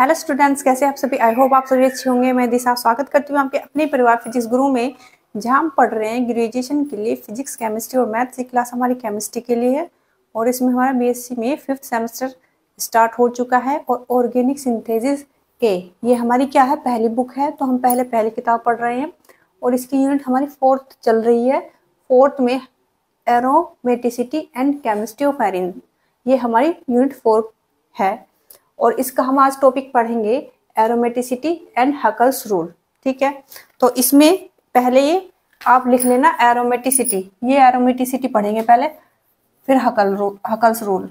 Hello students कैसे आप सभी? आई होप आप सभी अच्छे होंगे। मैं दिशा स्वागत करती हूँ आपके अपने परिवार फिजिक्स गुरु में, जहाँ हम पढ़ रहे हैं ग्रेजुएशन के लिए फिजिक्स केमिस्ट्री और मैथ्स की क्लास हमारी केमिस्ट्री के लिए है। और इसमें हमारा बीएससी में फिफ्थ सेमेस्टर स्टार्ट हो चुका है और ऑर्गेनिक सिंथेसिस ए ये हमारी क्या है? पहली बुक है तो हम पहले पहली किताब पढ़ रहे हैं। और इसकी यूनिट हमारी फोर्थ चल रही है। फोर्थ में aromaticity and chemistry of arene ये हमारी यूनिट फोर है। और इसका हम आज टॉपिक पढ़ेंगे एरोमेटिसिटी एंड हकल्स रूल ठीक है? तो इसमें पहले ये आप लिख लेना एरोमेटिसिटी ये एरोमेटिसिटी पढ़ेंगे पहले, फिर हकल रूल हकल्स रूल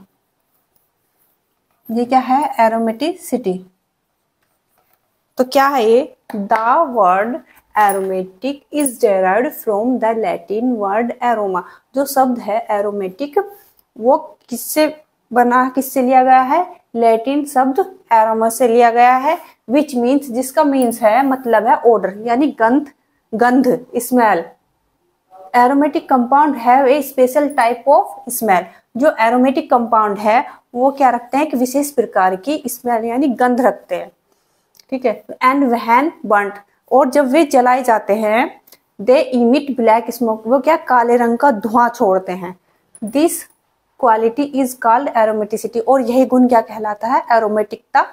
ये क्या है? एरोमेटिसिटी तो क्या है ये? The word aromatic is derived from the Latin word aroma जो शब्द है एरोमेटिक वो किससे बना, किससे लिया गया है? लैटिन शब्द एरोमा से लिया गया है विच मीन्स जिसका मीन्स है मतलब है ऑर्डर यानी गंध गंध smell aromatic compound have a special type of smell जो एरोमेटिक कंपाउंड है, वो क्या रखते हैं? एक विशेष प्रकार की स्मेल यानी गंध रखते हैं। ठीक है? एंड वहन बंट और जब वे जलाए जाते हैं दे इमिट ब्लैक स्मोक वो क्या? काले रंग का धुआँ छोड़ते हैं। This quality is called aromaticity और यही गुण क्या कहलाता है? एरोमेटिकता,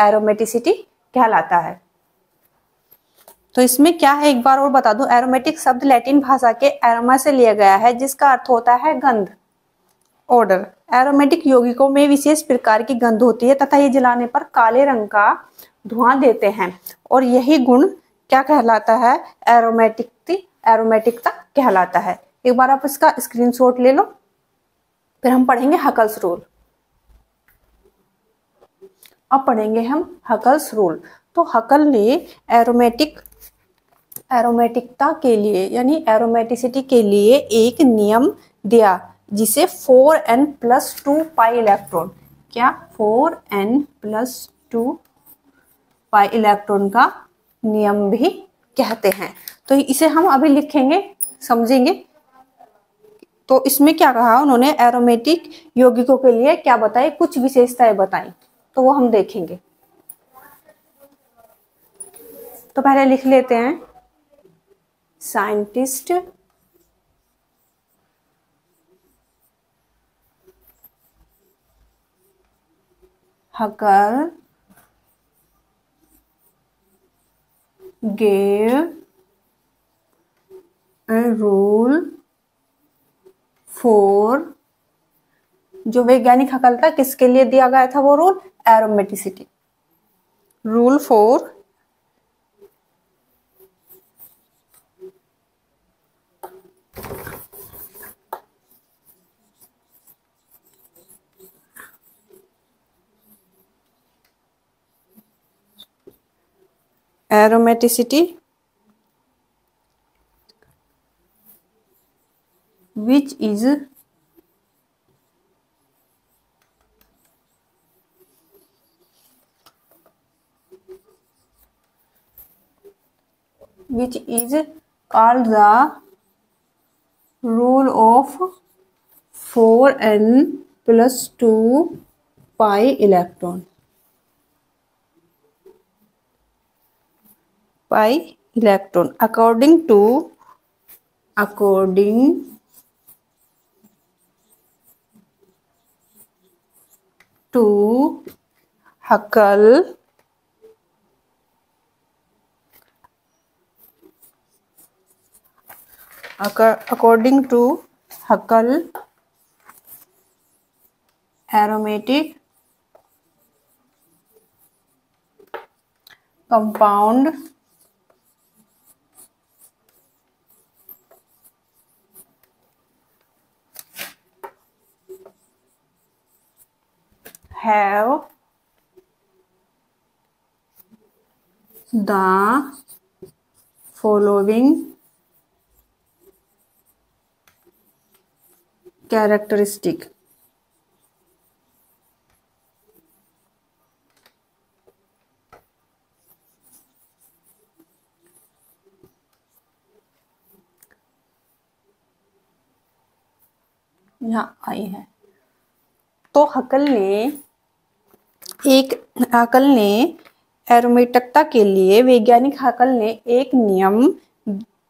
एरोमेटिसिटी कहलाता है। तो इसमें क्या है? एक बार और बता दूँ। एरोमेटिक शब्द लैटिन भाषा के एरोमा से लिया गया है, जिसका अर्थ होता है गंध। ऑर्डर एरोमेटिक यौगिकों में विशेष प्रकार की गंध होती है तथा ये जलाने पर काले रंग का धुआँ देते हैं। और यही गुण क्या कहलाता है? एरोमेटिक एरोमेटिकता कहलाता है। एक बार आप इसका स्क्रीनशॉट ले लो। फिर हम पढ़ेंगे हकल्स रूल। अब पढ़ेंगे हम हकल्स रूल। तो हकल ने एरोमेटिक एरोमेटिकता के लिए, यानी एरोमेटिसिटी के लिए एक नियम दिया, जिसे four n plus two pi electron क्या? Four n plus two pi electron का नियम भी कहते हैं। तो इसे हम अभी लिखेंगे, समझेंगे। तो इसमें क्या कहा उन्होंने? एरोमेटिक यौगिकों के लिए क्या बताई? कुछ विशेषताएँ बताई। तो वो हम देखेंगे। तो पहले लिख लेते हैं। Scientist Huckel gave a rule for, जो वैज्ञानिक हकल था किसके लिए दिया गया था वो rule aromaticity rule four aromaticity which is which is called the rule of 4n plus 2 pi electron. Pi electron. According to according to Huckle according to Huckle aromatic compound have the following characteristic यहाँ आई है तो हकल ने एक अकल ने एरोमेटिकता के लिए, वैज्ञानिक हकल ने एक नियम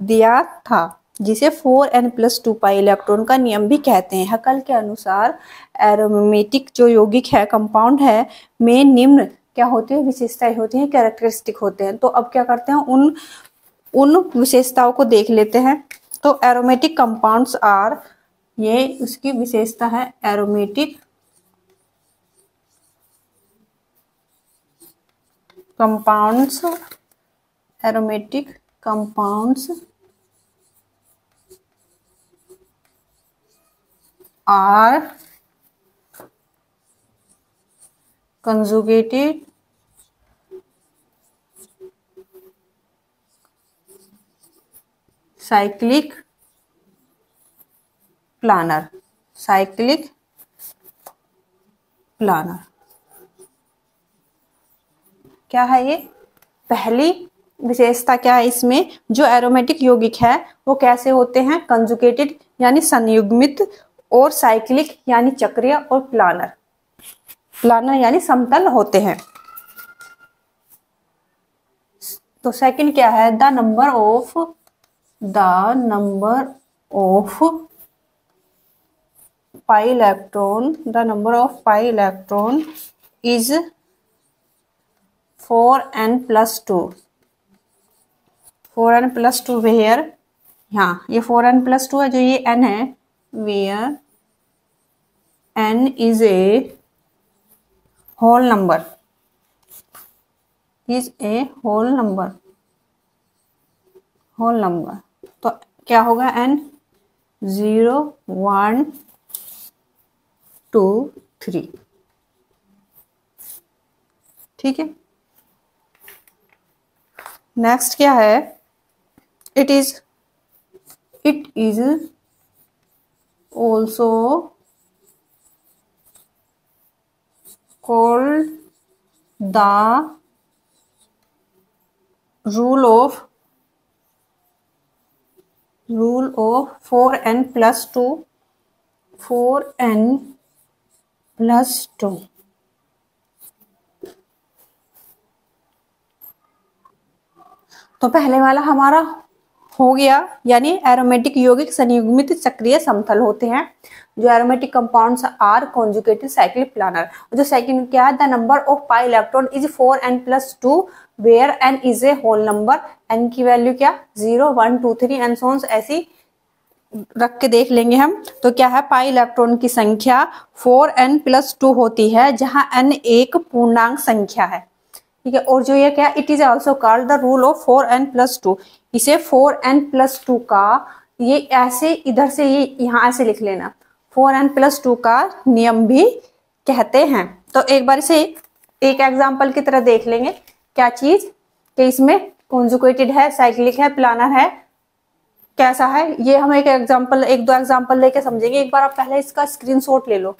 दिया था, जिसे four n plus two pi electron का नियम भी कहते हैं। हकल के अनुसार एरोमेटिक जो यौगिक है, कंपाउंड है, में निम्न क्या होती है? विशेषताएँ होती हैं, कैरेक्टरिस्टिक होते हैं। तो अब क्या करते हैं? उन उन विशेषताओं को देख लेते हैं। तो एरोमेटिक कंपाउंड्स आर, ये उसकी विशेषता है aromatic compounds aromatic compounds are conjugated cyclic planar cyclic planar क्या है ये? पहली विशेषता क्या है इसमें? जो एरोमेटिक यौगिक है, वो कैसे होते हैं? कंजुकेटेड यानी संयुग्मित और साइक्लिक यानी चक्रीय और प्लानर प्लानर यानी समतल होते हैं। तो सेकंड क्या है? The number of the number of pi electron the number of pi electron is four n plus two. Four n plus two where हाँ ये फोर एन प्लस टू है, जो ये एन है, where n is a whole number. Is a whole number whole number. तो क्या होगा n zero, one, two, three. ठीक है? नेक्स्ट क्या है? It is it is also called the rule of rule of four n plus two four n plus two तो पहले वाला हमारा हो गया, यानी एरोमेटिक यौगिक संयुग्मित सक्रिय समतल होते हैं, जो aromatic compounds are conjugated cyclic planar जो सेकंड क्या है? The number of pi electron is four n plus two where n is a whole number n की वैल्यू क्या? Zero one two three and so on ऐसी रख के देख लेंगे हम। तो क्या है? पाई इलेक्ट्रॉन की संख्या फोर एन प्लस टू होती है, जहाँ एन एक पूर्णांक संख्या है। ठीक है? और जो ये क्या it is also called the rule of four n plus two इसे फोर एन प्लस टू का ये ऐसे, इधर से ये यहाँ ऐसे लिख लेना। फोर एन प्लस टू का नियम भी कहते हैं। तो एक बार इसे एक एग्ज़ाम्पल की तरह देख लेंगे। क्या चीज़? कि इसमें कॉन्जुकेटेड है साइक्लिक है प्लानर है। कैसा है? ये हम एक एग्ज़ाम्पल एक दो एग्ज़ाम्पल लेके समझेंगे। एक बार आप पहले इसका स्क्रीनशॉट ले लो।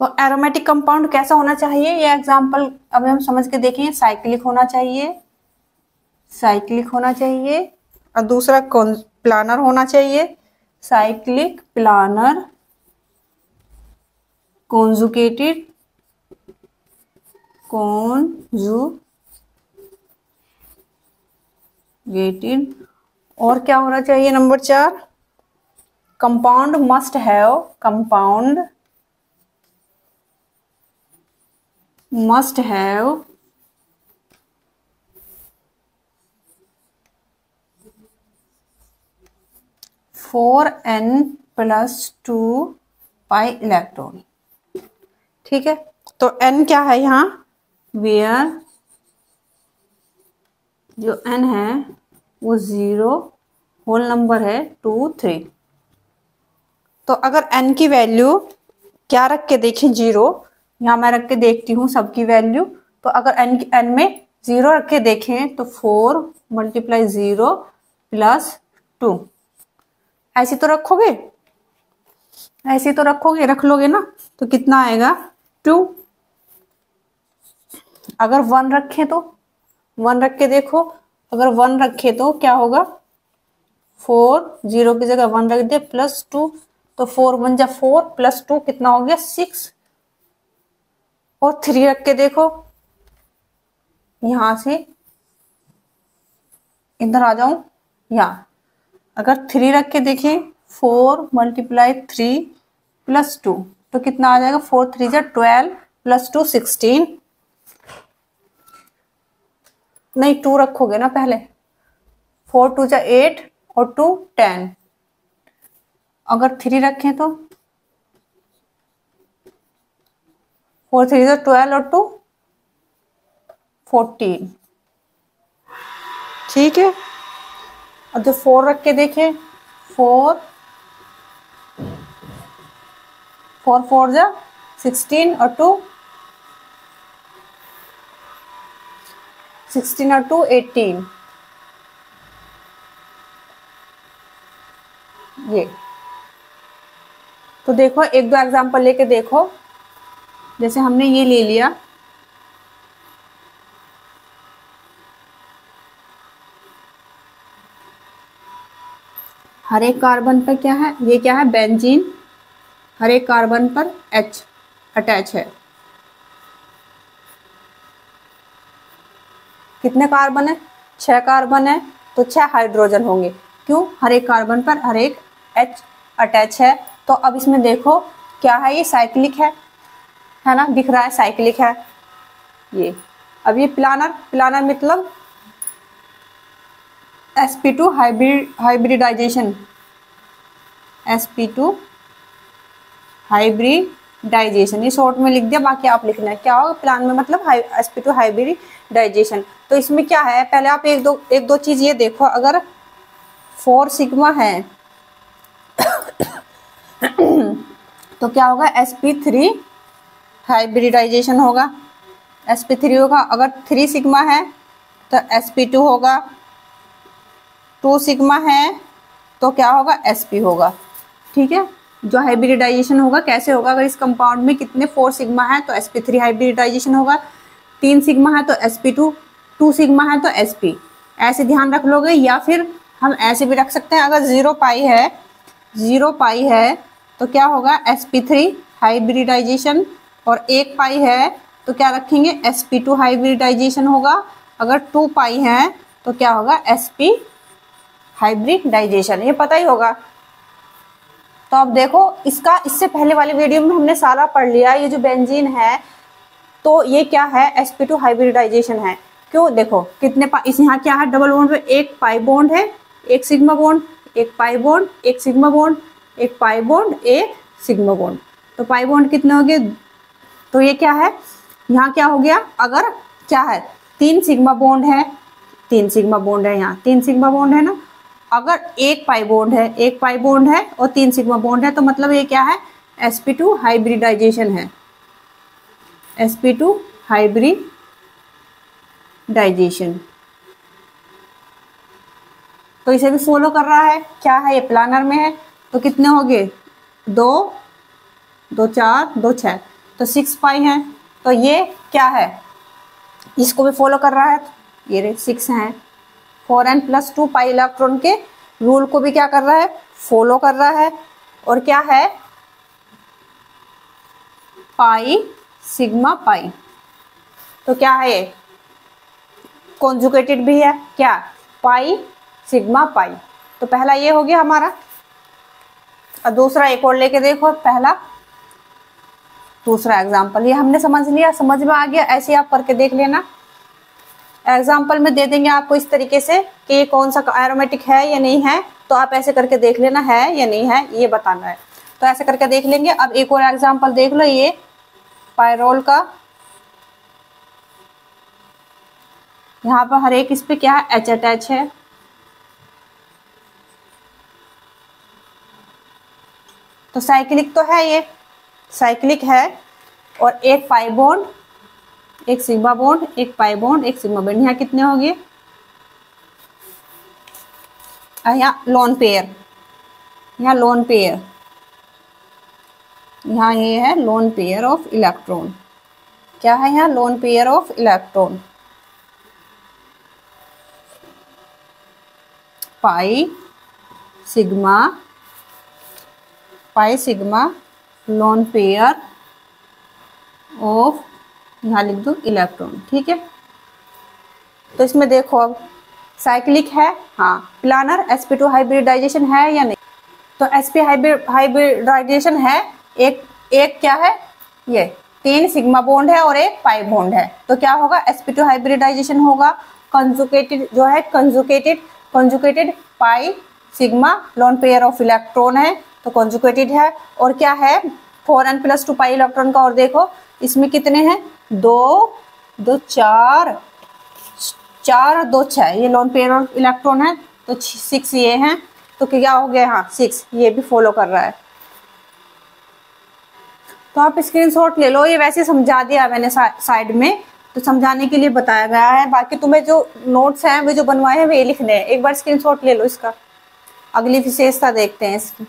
तो एरोमेटिक कंपाउंड कैसा होना चाहिए? ये एग्ज़ाम्पल अभी हम समझ के देखें साइक्लिक होना चाहिए। साइक्लिक होना चाहिए। और दूसरा कौन प्लानर होना चाहिए। साइक्लिक प्लानर कॉन्जुकेटेड कॉन्जुगेटेड और क्या होना चाहिए? नंबर चार compound must have compound must have four n plus two pi electron ठीक है? तो एन क्या है यहाँ? वेयर जो एन है, वो ज़ीरो होल नंबर है टू थ्री तो अगर एन की वैल्यू क्या रख के देखें ज़ीरो यहाँ मैं रख के देखती हूँ सबकी वैल्यू तो अगर एन एन में ज़ीरो रख के देखें तो four multiply zero plus two ऐसी तो रखोगे? ऐसी तो रखोगे? रख लोगे ना? तो कितना आएगा? टू अगर वन रखे तो? वन रख के देखो। अगर वन रखे तो क्या होगा? फोर ज़ीरो की जगह वन रख दे प्लस टू तो फोर वन जा फोर प्लस टू कितना हो गया? सिक्स और थ्री रख के देखो। यहाँ से इधर आ जाऊँ। यहाँ। अगर थ्री रख के देखें, four multiply three plus two तो कितना आ जाएगा? फोर थ्री जा ट्वेल्व प्लस टू सिक्सटीन। नहीं, टू रखोगे ना पहले। फोर टू जा एट और टू टेन। अगर थ्री रखें तो फोर थ्री जो ट्वेल्व और टू फोर्टीन ठीक है। और जो फोर रख के देखें फोर फोर फोर जा सिक्सटीन और टू सिक्सटीन और टू एटीन ये. तो देखो एक दो एग्जांपल लेके देखो। जैसे हमने ये ले लिया। हर एक कार्बन पर क्या है? ये क्या है? बेंजीन। हर एक कार्बन पर एच अटैच है। कितने कार्बन है? छह कार्बन है तो छह हाइड्रोजन होंगे। क्यों? हर एक कार्बन पर हर एक एच अटैच है। तो अब इसमें देखो, क्या है? ये साइक्लिक है। है ना? दिख रहा है साइक्लिक है। ये। अब ये प्लानर प्लानर मतलब sp2 hybrid hybridization sp2 hybridization ये शॉर्ट में लिख दिया, बाकी आप लिखना है। क्या होगा? प्लान में मतलब sp2 हाइब्रिडाइजेशन तो इसमें क्या है? पहले आप एक दो एक दो चीज़ ये देखो। अगर फोर सिग्मा है तो क्या होगा? Sp3 हाइब्रिडाइजेशन होगा एस पी थ्री होगा। अगर थ्री सिग्मा है तो एस पी टू होगा। टू सिग्मा है तो क्या होगा? एस पी होगा। ठीक है? जो हाइब्रिडाइजेशन होगा, कैसे होगा? अगर इस कंपाउंड में कितने फोर सिग्मा है तो एस पी थ्री हाइब्रिडाइजेशन होगा। तीन सिग्मा है तो S P two two sigma है तो एस पी ऐसे ध्यान रख लोगे, या फिर हम ऐसे भी रख सकते हैं, अगर ज़ीरो पाई है ज़ीरो पाई है तो क्या होगा? एस पी थ्री हाइब्रिडाइजेशन और एक पाई है तो क्या रखेंगे? Sp2 हाइब्रिडाइजेशन होगा। अगर टू पाई है तो क्या होगा? Sp हाइब्रिडाइजेशन ये पता ही होगा। तो अब देखो, इसका, इससे पहले वाले वीडियो में हमने सारा पढ़ लिया। ये जो बेंजीन है तो ये क्या है? Sp2 हाइब्रिडाइजेशन है। क्यों? देखो, कितने इस यहाँ क्या है? डबल बॉन्ड पे एक पाई बॉन्ड है, एक सिग्मा बॉन्ड एक पाई बॉन्ड एक सिग्मा बॉन्ड एक पाई बॉन्ड एक सिग्मा बॉन्ड तो पाई बॉन्ड कितने हो गए? तो ये क्या है? यहाँ क्या हो गया? अगर क्या है? तीन सिग्मा बॉन्ड है। तीन सिग्मा बॉन्ड है यहाँ। तीन सिग्मा बॉन्ड है ना? अगर एक पाई बॉन्ड है, एक पाई बॉन्ड है और तीन सिग्मा बॉन्ड है तो मतलब ये क्या है? Sp2 हाइब्रिडाइजेशन है। Sp2 हाइब्रिडाइजेशन तो इसे भी फॉलो कर रहा है। क्या है? ये प्लानर में है। तो कितने हो गए दो दो चार, दो छः तो सिक्स पाई है। तो ये क्या है? इसको भी फॉलो कर रहा है। ये सिक्स है। Four n plus two pi electron के रूल को भी क्या कर रहा है? फॉलो कर रहा है। और क्या है? पाई सिग्मा पाई तो क्या है ये? कॉन्जुकेटेड भी है। क्या? पाई सिग्मा पाई तो पहला ये हो गया हमारा। और दूसरा एक और लेके देखो। पहला दूसरा एग्ज़ाम्पल ये हमने समझ लिया, समझ में आ गया, ऐसे आप करके देख लेना। एग्ज़ाम्पल में दे देंगे आपको इस तरीके से कि ये कौन सा एरोमेटिक है या नहीं है तो आप ऐसे करके देख लेना है या नहीं है, ये बताना है। तो ऐसे करके देख लेंगे। अब एक और एग्ज़ाम्पल देख लो, ये पायरोल का। यहाँ पर हर एक इस पे क्या है? एच अटैच है। तो साइक्लिक तो है ये। साइक्लिक है और एक पाई बॉन्ड एक सिग्मा बॉन्ड एक पाई बॉन्ड एक सिग्मा बॉन्ड यहाँ कितने हो गए? यहाँ लोन पेयर यहाँ लोन पेयर यहाँ ये है लोन पेयर ऑफ़ इलेक्ट्रॉन क्या है यहाँ lone pair of electron pi sigma pi sigma lone pair of यहाँ लिख दू इलेक्ट्रॉन ठीक है? तो इसमें देखो अब साइक्लिक है हाँ प्लानर एसपी टू हाइब्रिडाइजेशन है या नहीं? तो sp हाइब्रिडाइजेशन है, एक एक क्या है? ये, तीन सिग्मा बॉन्ड है और एक पाई बॉन्ड है। तो क्या होगा? एसपी टू हाइब्रिडाइजेशन होगा। कंजुकेटेड जो है conjugated conjugated pi sigma lone pair of electron है। तो कंजुकेटेड है। और क्या है? Four n plus two pi electron का और देखो इसमें कितने हैं? दो दो चार चार दो छः ये लोन पेयर ऑफ़ इलेक्ट्रॉन है तो सिक्स ये हैं। तो क्या हो गया हाँ सिक्स ये भी फॉलो कर रहा है। तो आप स्क्रीनशॉट ले लो। ये वैसे समझा दिया मैंने सा, साइड में। तो समझाने के लिए बताया गया है। बाकी तुम्हें जो नोट्स हैं वे जो बनवाए हैं वे लिखने हैं। एक बार स्क्रीनशॉट ले लो इसका। अगली विशेषता देखते हैं इसकी।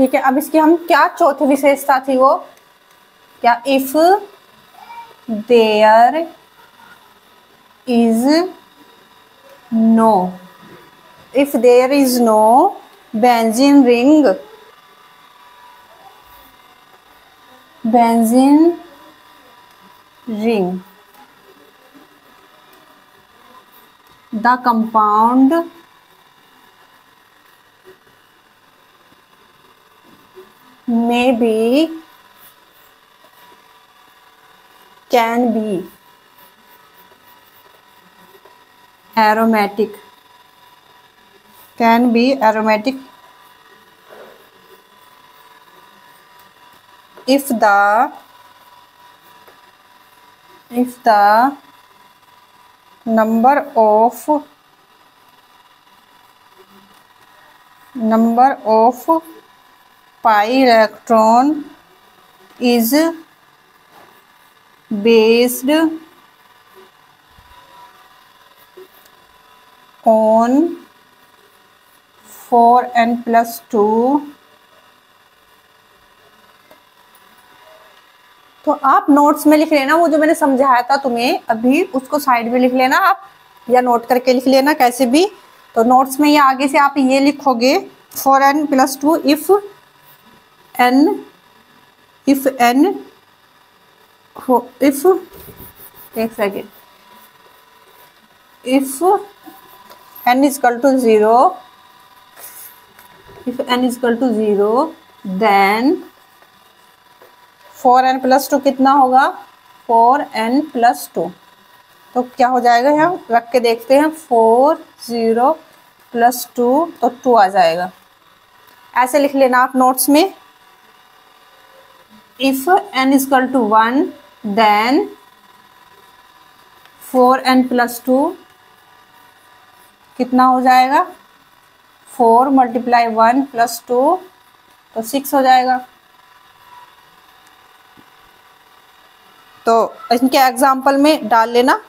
ठीक है, अब इसकी हम क्या चौथी विशेषता थी वो? क्या if there is no if there is no benzene ring benzene ring the compound may be can be aromatic can be aromatic if the if the number of number of pi electron is based on 4n plus 2 तो आप notes में लिख लेना, वो जो मैंने समझाया था तुम्हें, अभी उसको साइड में लिख लेना आप, या नोट करके लिख लेना कैसे भी। तो नोट्स में ये आगे से आप ये लिखोगे, four n plus two if n, if n if, एक second if n is equal to 0 if n is equal to 0 then 4n plus two कितना होगा? 4n प्लस टू तो क्या हो जाएगा यहाँ? रख के देखते हैं. फोर ज़ीरो प्लस टू तो टू आ जाएगा. ऐसे लिख लेना आप नोट्स में. If n is equal to 1 then 4n plus 2 कितना हो जाएगा? 4 मल्टीप्लाई वन प्लस टू तो 6 हो जाएगा। तो इनके एग्ज़ाम्पल में डाल लेना।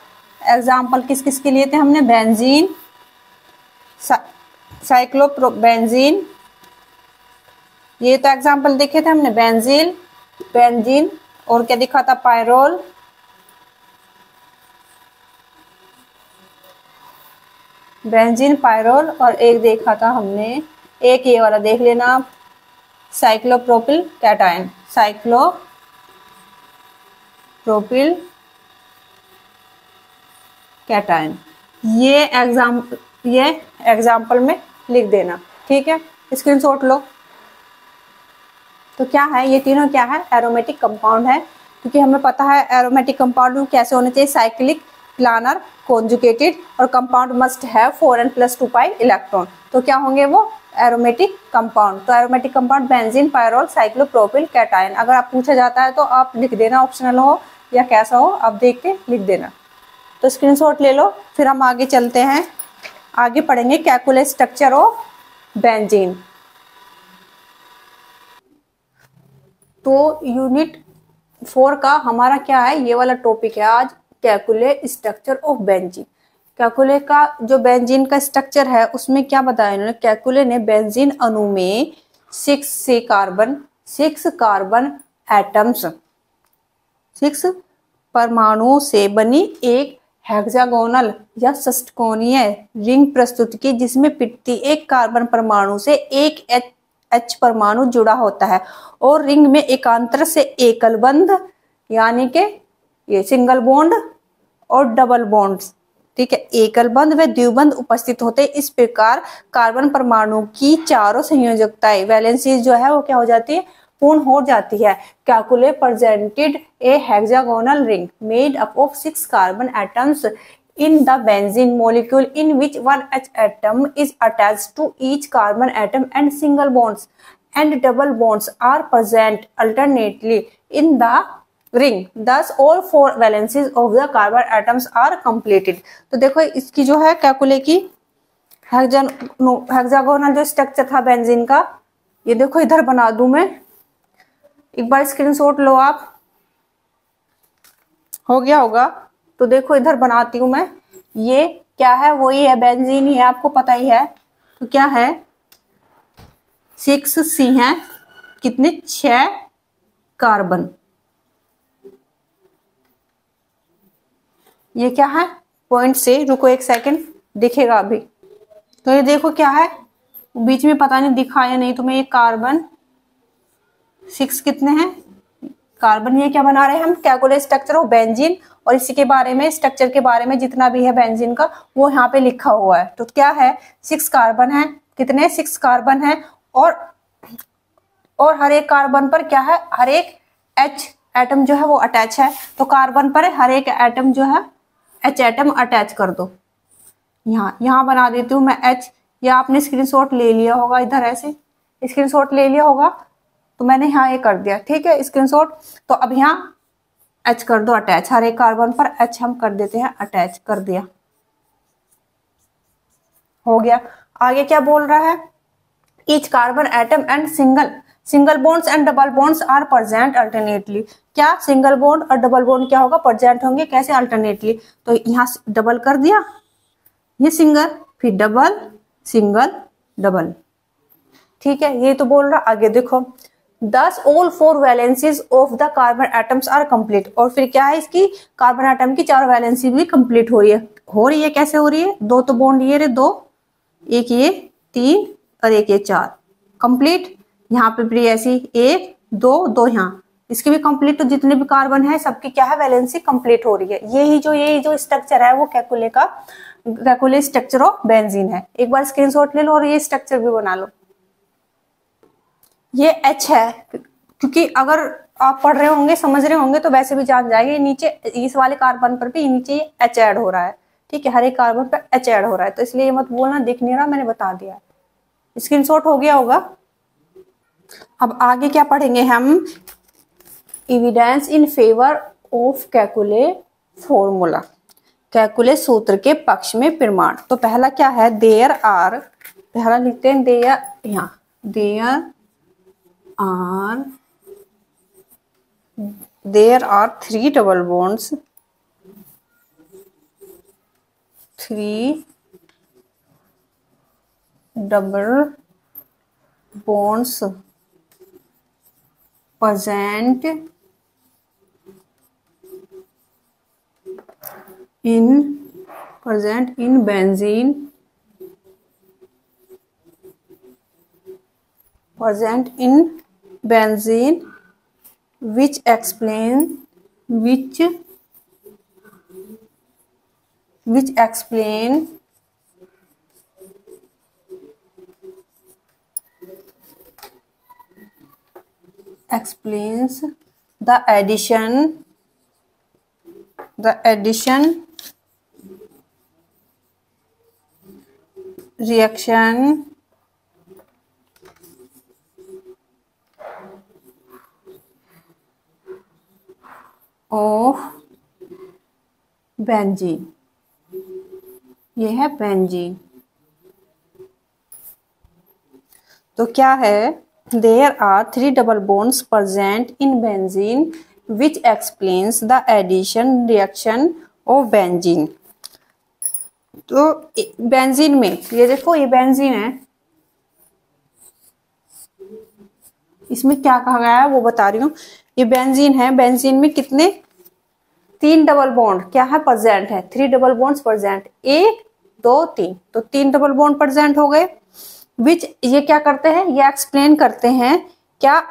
एग्ज़ाम्पल किस किस के लिए थे हमने? बेंजीन साइक्लोप्रो बेंजीन ये तो एग्ज़ाम्पल देखे थे हमने बेंजीन बेंजीन और क्या दिखा था? पायरोल बेंजीन पायरोल और एक देखा था हमने। एक ये वाला देख लेना आप। Cyclopropyl cation cyclopropyl cation ये एग्ज़ाम ये एग्ज़ाम्पल में लिख देना। ठीक है? स्क्रीनशॉट लो। तो क्या है? ये तीनों क्या है? एरोमेटिक कंपाउंड है। क्योंकि हमें पता है एरोमेटिक कंपाउंड कैसे होने चाहिए? साइक्लिक प्लानर कॉन्जुकेटेड और कंपाउंड मस्ट है four n plus two pi electron तो क्या होंगे वो? एरोमेटिक कंपाउंड तो aromatic compound benzene pyrrole cyclopropyl cation अगर आप पूछा जाता है तो आप लिख देना ऑप्शनल हो या कैसा हो, आप देख के लिख देना। तो स्क्रीनशॉट ले लो, फिर हम आगे चलते हैं। आगे पढ़ेंगे कैकुलर स्ट्रक्चर ऑफ़ बेंजीन तो यूनिट फोर का हमारा क्या है? ये वाला टॉपिक है आज Kekule structure of benzene Kekule का जो बेंजीन का स्ट्रक्चर है, उसमें क्या बताया इन्होंने? कैकुले ने बेंजीन अणु में सिक्स से carbon six carbon atoms six परमाणुओं से बनी एक हेक्सागोनल या सस्टकोनीय रिंग प्रस्तुत की, जिसमें प्रति एक कार्बन परमाणु से एक एच एच परमाणु जुड़ा होता है और रिंग में एकांतर से एकल बंध, यानी कि ये सिंगल बॉन्ड और डबल बॉन्ड्स ठीक है, एकल बंध व द्विबंध उपस्थित होते इस प्रकार कार्बन परमाणु की चारों संयोजकताएँ वैलेंसी जो है वो क्या हो जाती है? पूर्ण हो जाती है। Kekule presented a hexagonal ring made up of six carbon atoms in the benzene molecule in which one H atom is attach to each carbon atom and single bonds and double bonds are present alternately in the ring thus all four valences of the carbon atoms are completed तो देखो, इसकी जो है Kekule की hexagonal जो structure था benzene का, ये देखो, इधर बना दू मैं। एक बार स्क्रीनशॉट लो आप। हो गया होगा। तो देखो, इधर बनाती हूँ मैं। ये क्या है? वही है बेंजीन ही है, आपको पता ही है। तो क्या है? सिक्स सी है। कितने? छ कार्बन ये क्या है? पॉइंट से, रुको एक सेकंड दिखेगा अभी। तो ये देखो क्या है? बीच में पता नहीं दिखा या नहीं तुम्हें ये कार्बन सिक्स कितने हैं? कार्बन ये क्या बना रहे हैं हम? कैलकुलेट स्ट्रक्चर ऑफ़ बेंजीन और इसी के बारे में स्ट्रक्चर के बारे में जितना भी है बेंजीन का, वो यहाँ पे लिखा हुआ है। तो क्या है? सिक्स कार्बन है। कितने? सिक्स कार्बन है। और और हर एक कार्बन पर क्या है? हर एक एच एटम जो है वो अटैच है। तो कार्बन पर हर एक एटम जो है एच एटम अटैच कर दो। यहाँ यहाँ बना देती हूँ मैं एच या आपने स्क्रीनशॉट ले लिया होगा इधर ऐसे। स्क्रीनशॉट ले लिया होगा। तो मैंने यहाँ ये कर दिया, ठीक है? स्क्रीनशॉट तो अब यहाँ एच कर दो अटैच हर एक कार्बन पर एच हम कर देते हैं अटैच कर दिया। हो गया। आगे क्या बोल रहा है? Each carbon atom and single single bonds and double bonds are present alternately क्या सिंगल बॉन्ड और डबल बॉन्ड क्या होगा? प्रेजेंट होंगे। कैसे? अल्टरनेटली तो यहाँ डबल कर दिया। ये सिंगल फिर डबल सिंगल डबल ठीक है? ये तो बोल रहा, आगे देखो। Thus all four valencies of the carbon atoms are complete और फिर क्या है इसकी? कार्बन एटम की चार वैलेंसी भी कंप्लीट हो रही है। हो रही है, कैसे हो रही है? दो तो बॉन्ड ये रे, दो। एक ये, तीन और एक ये चार। कंप्लीट यहाँ पे भी ऐसी, एक, दो दो यहाँ। इसकी भी कंप्लीट तो जितने भी कार्बन है, सबकी क्या है? वैलेंसी कंप्लीट हो रही है। यही जो यही जो स्ट्रक्चर है, वो कैकुले का कैकुले स्ट्रक्चर ऑफ़ बेंजीन है। एक बार स्क्रीनशॉट ले लो और ये स्ट्रक्चर भी बना लो। ये एच है। क्योंकि अगर आप पढ़ रहे होंगे, समझ रहे होंगे तो वैसे भी जान जाएँगे नीचे, इस वाले कार्बन पर भी नीचे एच ऐड हो रहा है। ठीक है, हर एक कार्बन पर एच ऐड हो रहा है। तो इसलिए ये मत बोलना, दिख नहीं रहा, मैंने बता दिया स्क्रीनशॉट हो गया होगा। अब आगे क्या पढ़ेंगे हम? Evidence in favour of Kekule formula Kekule सूत्र के पक्ष में प्रमाण। तो पहला क्या है? देयर आर पहला लिखते हैं देयर यहाँ। There are there are three double bonds three double bonds present in present in benzene present in benzene which explains which which explain explains the addition the addition reaction of benzene ये है benzene तो क्या है? There are three double bonds present in benzene which explains the addition reaction of benzene तो benzene में, ये देखो, ये बेंजीन है। इसमें क्या कहा गया है, वो बता रही हूँ। ये बेंजीन है। बेंजीन में कितने? तीन डबल बॉन्ड क्या है? प्रजेंट है। थ्री डबल बॉन्ड प्रेजेंट एक, दो, तीन। तो तीन डबल बॉन्ड प्रेजेंट हो गए। विच ये क्या करते हैं? ये एक्सप्लेन करते हैं क्या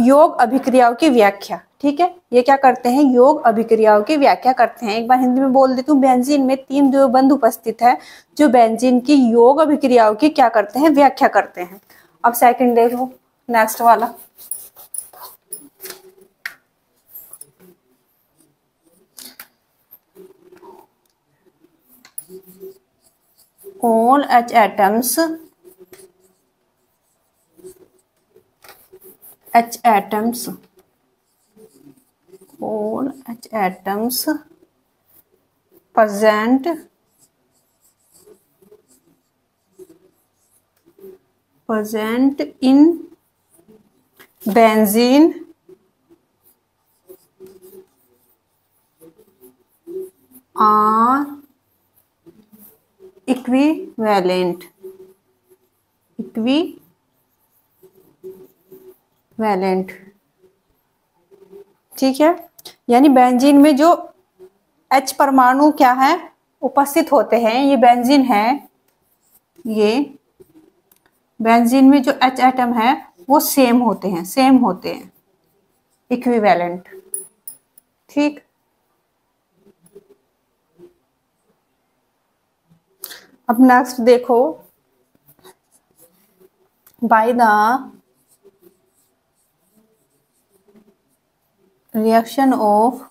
योग अभिक्रियाओं की व्याख्या। ठीक है? ये क्या करते हैं? योग अभिक्रियाओं की व्याख्या करते हैं। एक बार हिंदी में बोल देती हूँ। बेंजीन में तीन द्वबंध उपस्थित है, जो बेंजीन की योग अभिक्रियाओं की क्या करते हैं? व्याख्या करते हैं। अब सेकंड देखो। नेक्स्ट वाला। All H atoms H atoms all H atoms present present in benzene are equivalent equivalent ठीक है? यानी बेंजीन में जो H परमाणु क्या है? उपस्थित होते हैं। ये बेंजीन है। ये बेंजीन में जो H एटम है, वो सेम होते हैं सेम होते हैं। इक्विवेलेंट ठीक? अब नेक्स्ट देखो। By the reaction of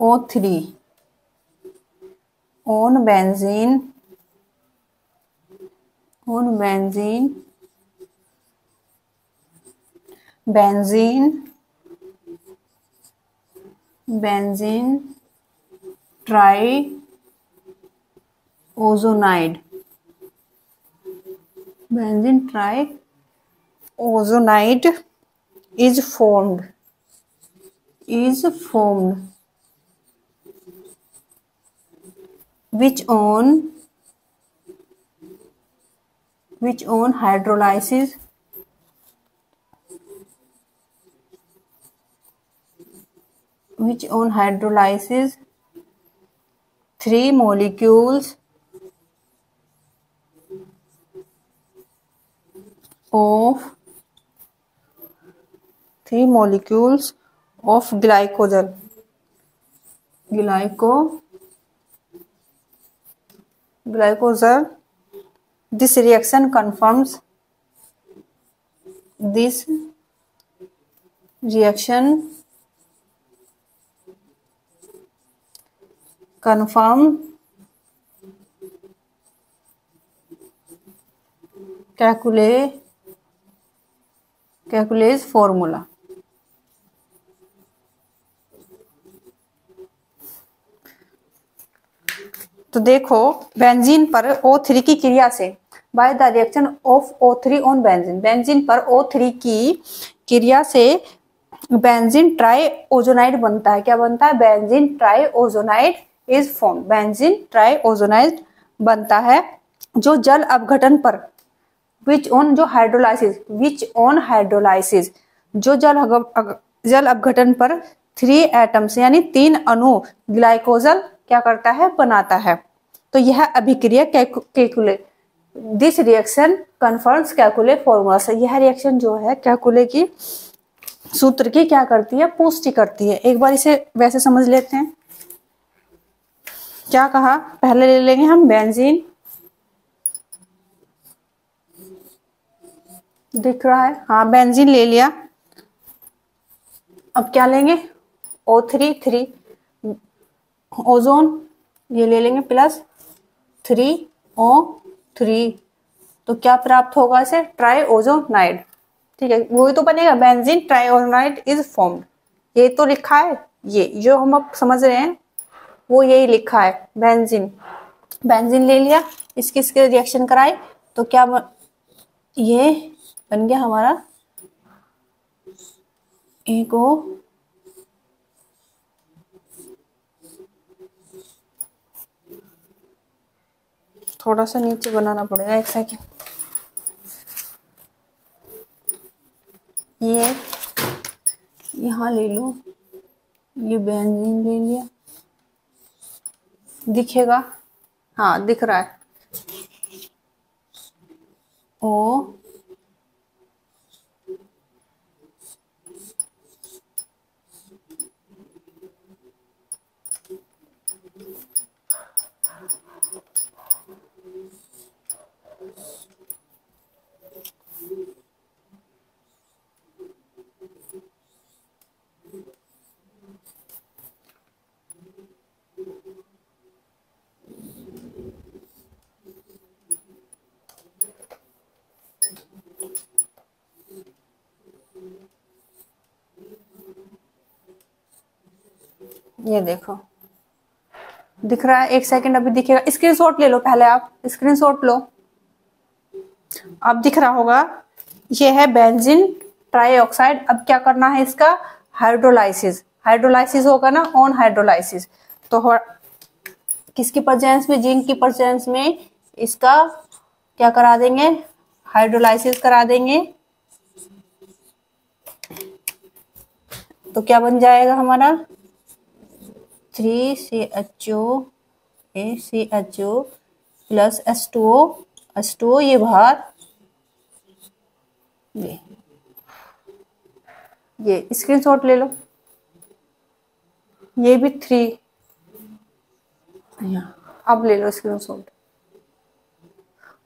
O three on benzene on benzene benzene benzene triozonide. Benzene triozonide is formed. Is formed. Which on? Which on hydrolysis? Which on hydrolysis three molecules of three molecules of glycogen glyco glycogen this reaction confirms this reaction confirm. Calculate calculate formula. तो देखो benzene पर O3 की क्रिया से by the reaction of O3 on benzene benzene पर O3 की क्रिया से बेंजीन ट्राई ओजोनाइड बनता है। क्या बनता है? Benzene triozonide is form benzene triozonide बनता है, जो जल अपघटन पर विच ऑन जो हाइड्रोलाइसिस विच ऑन हाइड्रोलाइसिस जो जल जल अपघटन पर थ्री एटम्स यानी तीन अणु ग्लाइकोजल क्या करता है, बनाता है। तो यह अभिक्रिया Kekule this reaction confirms Kekule formula से। यह रिएक्शन जो है, कैकुले की सूत्र की क्या करती है, पुष्टि करती है। एक बार इसे वैसे समझ लेते हैं। क्या कहा? पहले ले लेंगे हम बेंजीन। दिख रहा है? हाँ बेंजीन ले लिया। अब क्या लेंगे? ओ थ्री थ्री ओजोन, ये ले लेंगे प्लस थ्री ओ थ्री तो क्या प्राप्त होगा इसे? ट्राई ओजोनाइड ठीक है वही तो बनेगा। Benzene triozonide is formed ये तो लिखा है, ये, जो हम अब समझ रहे हैं वो यही लिखा है बेंजीन बेंजीन ले लिया, इसके इसके रिएक्शन कराए तो क्या ब... ये बन गया हमारा ओ थोड़ा सा नीचे बनाना पड़ेगा, एक सेकेंड ये, यहाँ ले लो, ये बेंजीन ले लिया. दिखेगा? हाँ दिख रहा है। ओ ये देखो। दिख रहा है, एक सेकंड अभी दिखेगा। स्क्रीनशॉट ले लो पहले आप। स्क्रीनशॉट लो। अब दिख रहा होगा, ये है बेंजीन ट्राईऑक्साइड अब क्या करना है इसका? हाइड्रोलाइसिस हाइड्रोलाइसिस होगा ना ऑन हाइड्रोलाइसिस तो किसकी प्रेजेंस में? जिंक की प्रेजेंस में इसका क्या करा देंगे? हाइड्रोलाइसिस करा देंगे। तो क्या बन जाएगा हमारा? Three C H O A C H O plus S two O S two O ये बाहर। ये। ये स्क्रीनशॉट ले लो। ये भी थ्री। अब ले लो स्क्रीनशॉट।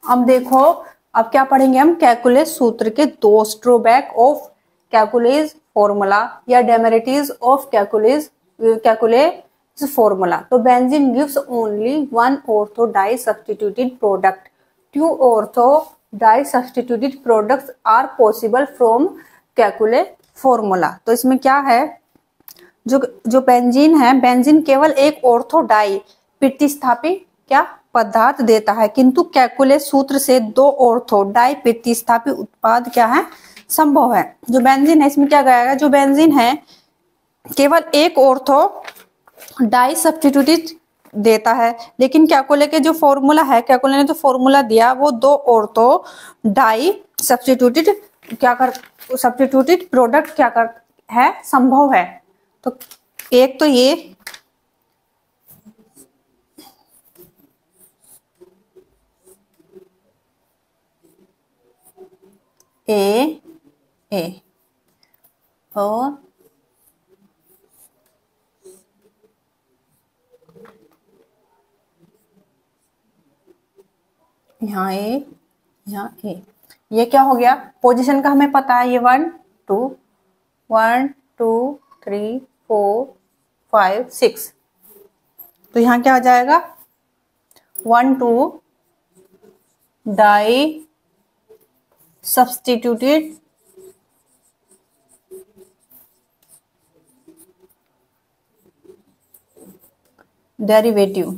अब देखो, अब क्या पढ़ेंगे हम? कैलकुलेस सूत्र के दो स्ट्रोबैक ऑफ़ कैलकुलेज फॉर्मूला या demerits of Kekule's Kekule formula. So benzene gives only one ortho di substituted product. Two ortho di substituted products are possible from Kekule formula तो इसमें क्या है? जो जो बेंजीन है बेंजीन केवल एक ऑर्थो डाई प्रतिस्थापी क्या पदार्थ देता है। किंतु कैकुले सूत्र से दो ऑर्थो डाई प्रतिस्थापी उत्पाद क्या है? संभव है। जो बेंजीन है, इसमें क्या गया जो बेंजीन है, केवल एक ऑर्थो डाई सब्सटीट्यूटिव देता है। लेकिन कैकोले के जो फॉर्मूला है कैकोले ने जो फॉर्मूला दिया वो दो और तो डाई सब्सटीट्यूटेड क्या कर, सब्सटीट्यूटेड प्रोडक्ट क्या कर, है, संभव है। तो एक तो ये ए ए और यहाँ ए यहाँ ए ये क्या हो गया? पोजीशन का हमें पता है ये one two one two three four five six तो यहाँ क्या आ जाएगा? One two disubstituted derivative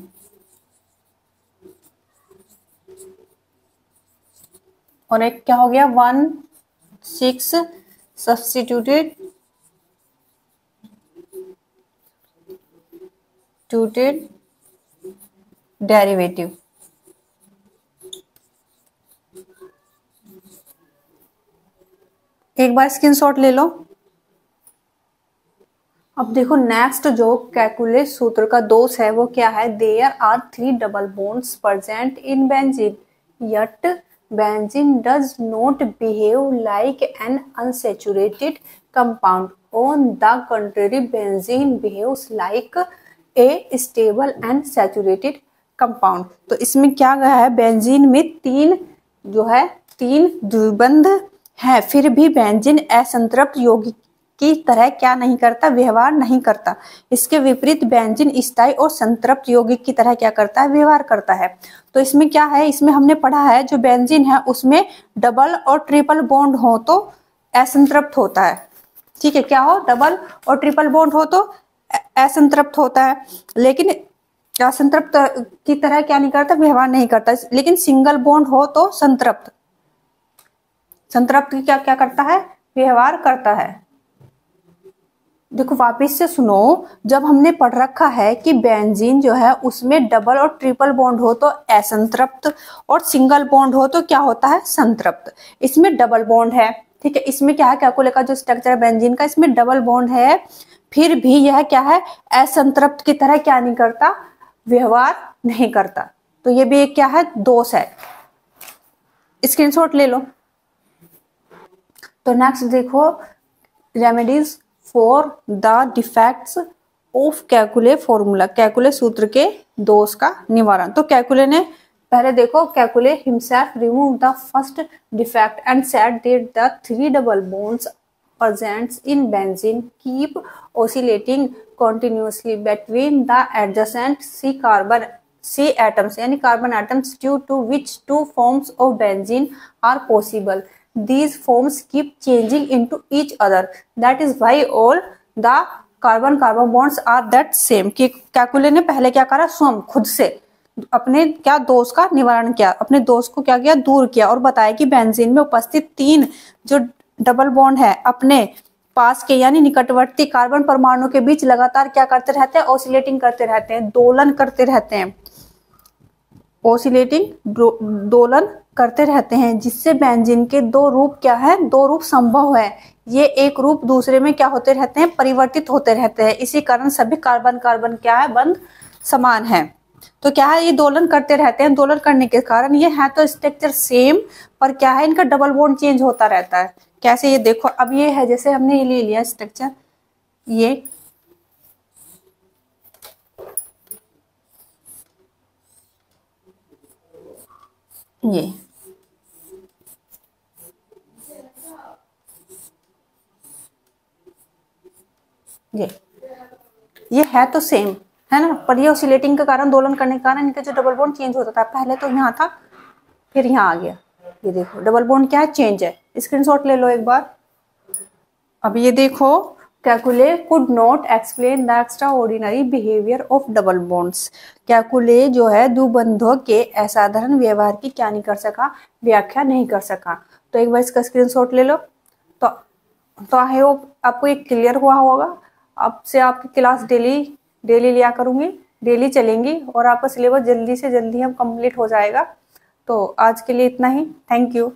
और एक क्या हो गया? वन सिक्स सब्सटीट्यूटेड टूटेड डेरिवेटिव एक बार स्क्रीनशॉट ले लो। अब देखो नेक्स्ट जो कैलकुलेट सूत्र का दोष है, वो क्या है? There are three double bonds present in benzene yet benzene does not behave like an unsaturated compound on the contrary benzene behaves like a stable and saturated compound तो इसमें क्या गया है? बेंजीन में तीन जो है, तीन दुर्बंध है। फिर भी बेंजीन असंतृप्त यौगिक की तरह क्या नहीं करता, व्यवहार नहीं करता। इसके विपरीत बेंजीन स्थायी और संतृप्त यौगिक की तरह क्या करता है? व्यवहार करता है। तो इसमें क्या है? इसमें हमने पढ़ा है, जो बेंजीन है, उसमें डबल और ट्रिपल बॉन्ड हो तो असंतृप्त होता है। ठीक है, क्या हो? डबल और ट्रिपल बॉन्ड हो तो असंतृप्त होता है। लेकिन असंतृप्त की तरह क्या नहीं करता? व्यवहार नहीं करता। लेकिन सिंगल बॉन्ड हो तो संतृप्त। संतृप्त क्या क्या करता है? व्यवहार करता है। देखो, वापिस से सुनो, जब हमने पढ़ रखा है कि बेंजीन जो है, उसमें डबल और ट्रिपल बॉन्ड हो तो असंतृप्त और सिंगल बॉन्ड हो तो क्या होता है? संतृप्त। इसमें डबल बॉन्ड है, ठीक है? इसमें क्या है? कैकुले का जो स्ट्रक्चर है बेंजीन का, इसमें डबल बॉन्ड है। फिर भी यह क्या है? असंतृप्त की तरह क्या नहीं करता? व्यवहार नहीं करता। तो ये भी एक क्या है? दोष है। स्क्रीनशॉट ले लो। तो नेक्स्ट देखो remedies for the defects of Kekule formula Kekule सूत्र के दोष का निवारण। तो कैकुले ने पहले देखो Kekule himself remove the first defect and said that the three double bonds presents in benzene keep oscillating continuously between the adjacent C carbon C atoms यानी carbon atoms due to which two forms of benzene are possible These forms keep changing into each other. That is why all the carbon carbon bonds are that same कि Kekule ने पहले क्या करा? स्वयं, खुद से। अपने क्या दोष का निवारण किया? अपने दोष को क्या किया? दूर किया। और बताया कि बेंजीन में उपस्थित तीन जो डबल बॉन्ड है, अपने पास के यानी निकटवर्ती कार्बन परमाणु के बीच लगातार क्या करते रहते हैं? ऑसिलेटिंग करते रहते हैं। दोलन करते रहते हैं। ऑसिलेटिंग दोलन करते रहते हैं, जिससे बेंजीन के दो रूप क्या है? दो रूप संभव है। ये एक रूप दूसरे में क्या होते रहते हैं? परिवर्तित होते रहते हैं। इसी कारण सभी कार्बन कार्बन क्या है? बंद, समान है। तो क्या है? ये दोलन करते रहते हैं। दोलन करने के कारण ये है तो स्ट्रक्चर सेम पर क्या है? इनका डबल बॉन्ड चेंज होता रहता है। कैसे? ये देखो, अब ये है, जैसे हमने ये ले लिया स्ट्रक्चर ये। ये। ये। ये है तो सेम है ना? पर ये ऑसिलेटिंग के कारण, दोलन करने के कारण इनका जो डबल बॉन्ड चेंज होता था पहले तो यहाँ था, फिर यहाँ आ गया। ये देखो डबल बॉन्ड क्या है? चेंज है। स्क्रीनशॉट ले लो एक बार। अब ये देखो Kekule could not explain the extraordinary behaviour of double bonds Kekule जो है दुबंधों के असाधारण व्यवहार की क्या नहीं कर सका, व्याख्या नहीं कर सका। तो एक बार इसका स्क्रीनशॉट ले लो। तो तो आई होप आपको एक क्लियर हुआ होगा। अब से आपकी क्लास डेली डेली लिया करूँगी, डेली चलेंगी और आपका सिलेबस जल्दी से जल्दी हम कंप्लीट हो जाएगा। तो आज के लिए इतना ही। Thank you